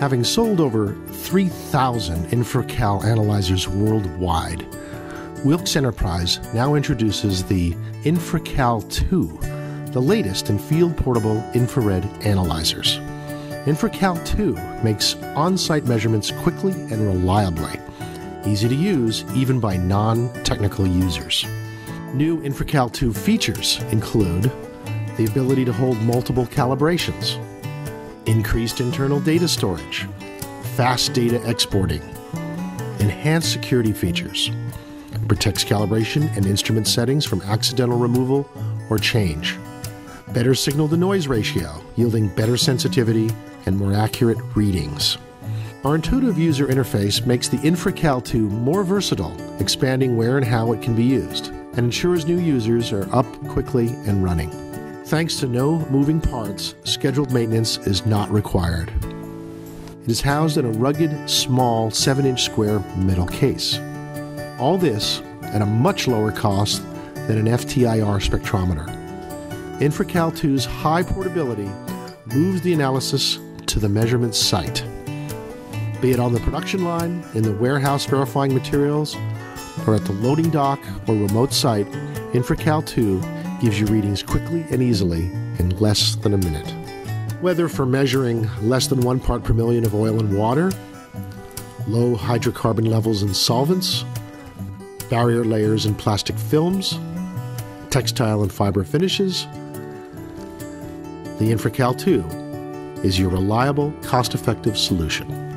Having sold over 3,000 InfraCal analyzers worldwide, Wilks Enterprise now introduces the InfraCal 2, the latest in field portable infrared analyzers. InfraCal 2 makes on site measurements quickly and reliably, easy to use even by non technical users. New InfraCal 2 features include the ability to hold multiple calibrations, increased internal data storage, fast data exporting, enhanced security features, protects calibration and instrument settings from accidental removal or change, better signal to noise ratio, yielding better sensitivity and more accurate readings. Our intuitive user interface makes the InfraCal 2 more versatile, expanding where and how it can be used, and ensures new users are up quickly and running. Thanks to no moving parts, scheduled maintenance is not required. It is housed in a rugged, small 7 inch square metal case. All this at a much lower cost than an FTIR spectrometer. InfraCal 2's high portability moves the analysis to the measurement site. Be it on the production line, in the warehouse verifying materials, or at the loading dock or remote site, InfraCal 2 gives you readings quickly and easily in less than a minute. Whether for measuring less than one part per million of oil and water, low hydrocarbon levels in solvents, barrier layers in plastic films, textile and fiber finishes, the InfraCal 2 is your reliable, cost effective solution.